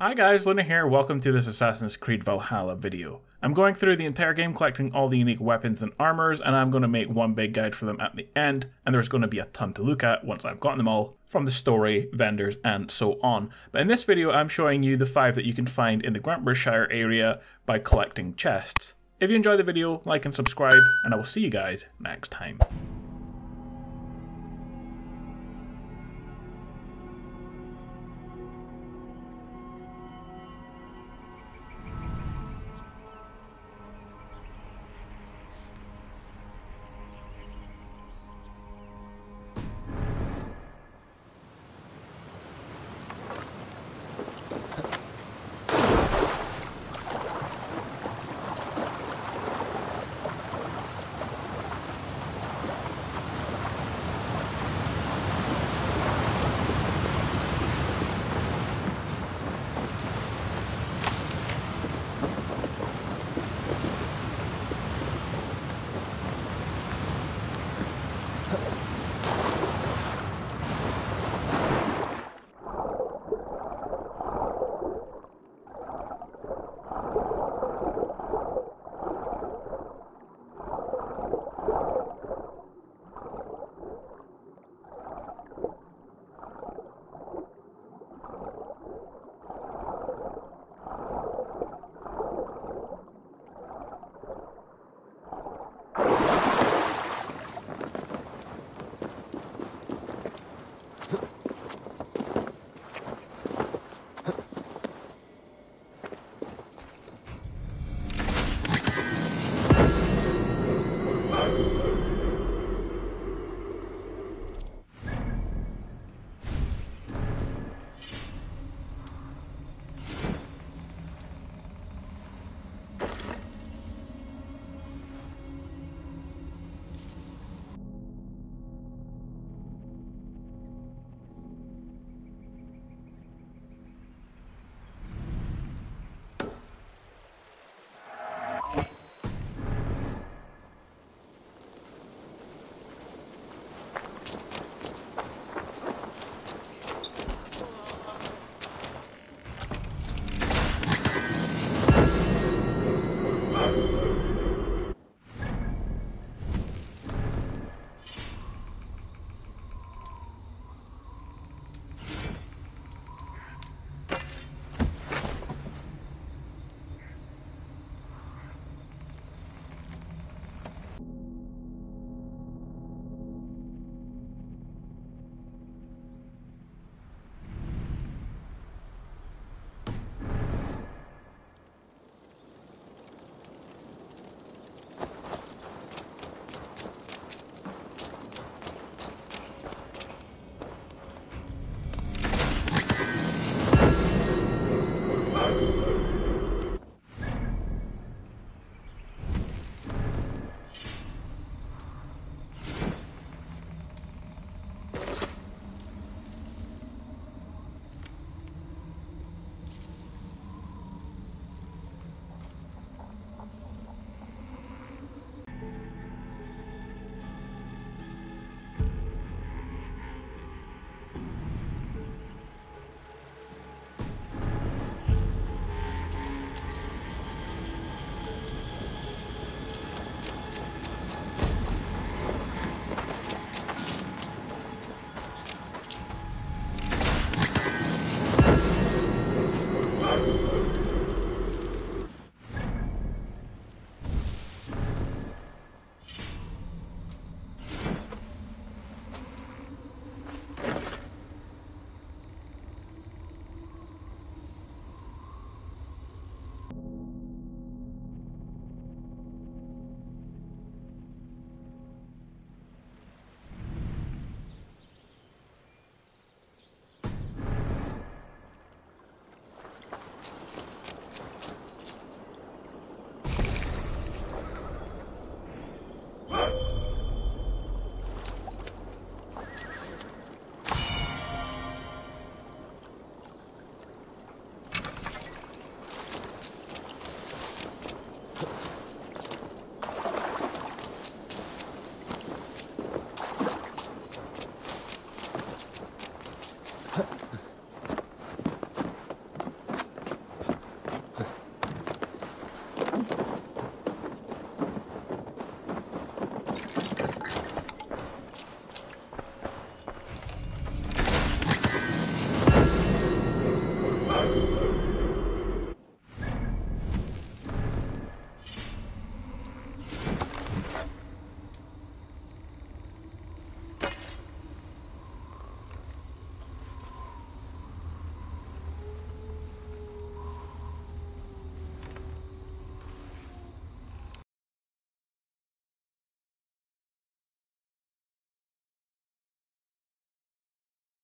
Hi guys, Lunar here, welcome to this Assassin's Creed Valhalla video. I'm going through the entire game collecting all the unique weapons and armors and I'm going to make one big guide for them at the end and there's going to be a ton to look at once I've gotten them all from the story, vendors and so on. But in this video I'm showing you the 5 that you can find in the Grantebridge area by collecting chests. If you enjoy the video, like and subscribe and I will see you guys next time.